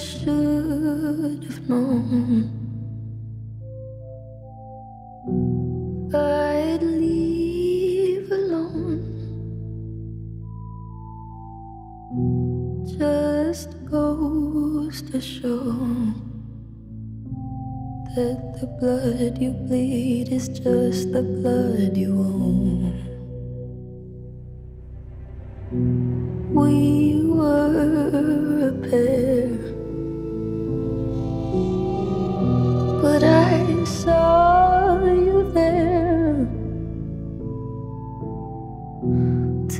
should have known. I'd leave alone. Just goes to show that the blood you bleed is just the blood you own. We were a pair.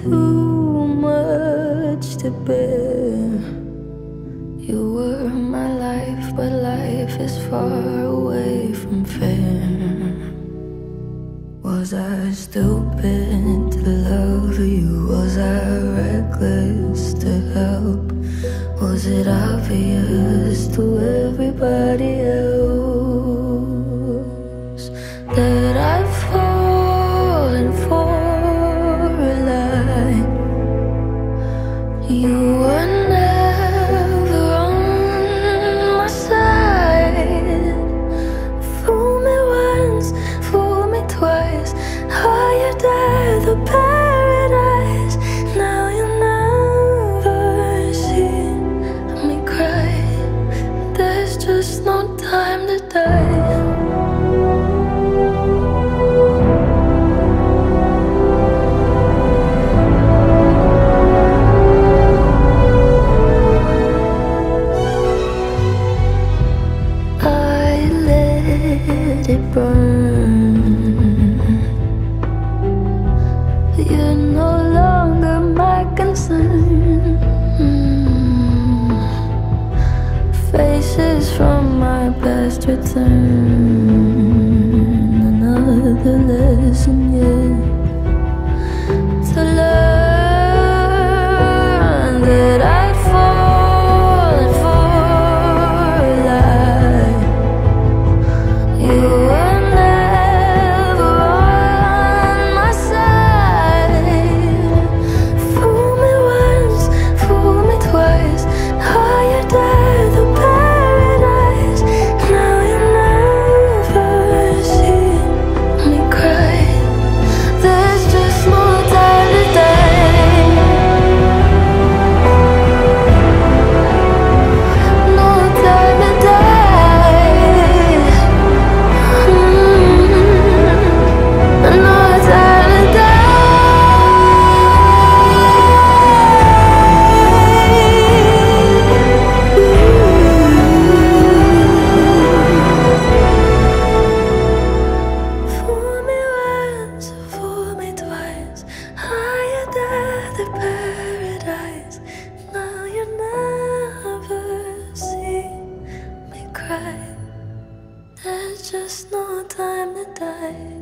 too much to bear. You were my life, but life is far away from fair. Was I stupid to love you? Was I reckless to help? Was it obvious to everybody else? it burn. learn another lesson yet. time to die.